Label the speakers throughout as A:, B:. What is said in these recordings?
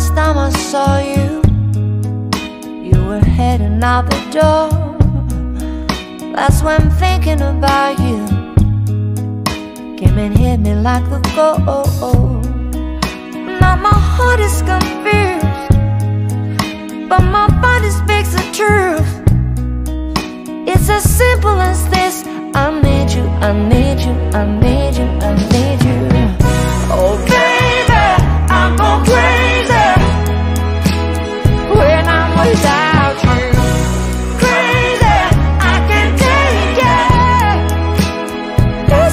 A: last time I saw you, you were heading out the door. That's when I'm thinking about you. Came and hit me like the cold. Now my heart is confused, but my body speaks the truth. It's as simple as this. I need you, I need you, I need you, I need you.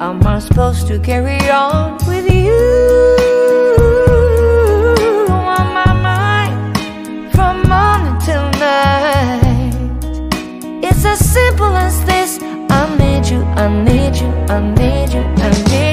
A: How am I supposed to carry on with you? it's as simple as this. I need you, I need you, I need you, I need you.